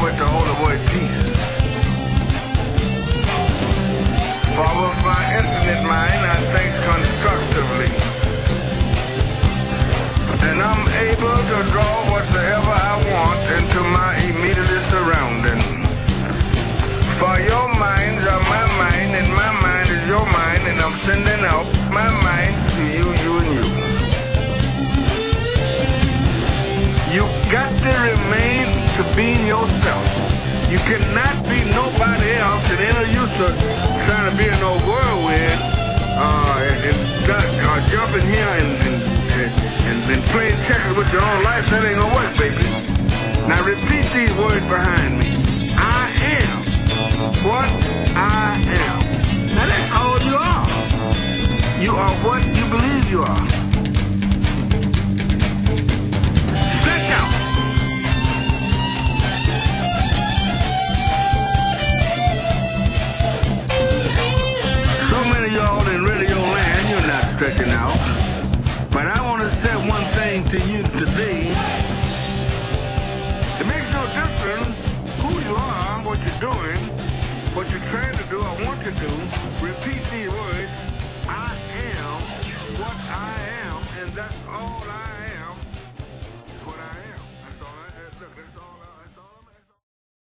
what the Holy Word Jesus, For with my infinite mind I think constructively. And I'm able to draw whatsoever I want into my immediate surrounding. For your minds are my mind and my mind is your mind and I'm sending out my mind. Got to remain to being yourself. You cannot be nobody else, and no use of trying to be in no whirlwind uh, and, and uh, jumping here and, and, and, and playing checkers with your own life. That ain't gonna work, baby. Now repeat these words behind me. I am what I am. Now that's all you are. You are what you believe you are. Stretching out. But I want to say one thing to you today. It makes no difference who you are, what you're doing, what you're trying to do, or want to do. Repeat these words. I am what I am, and that's all I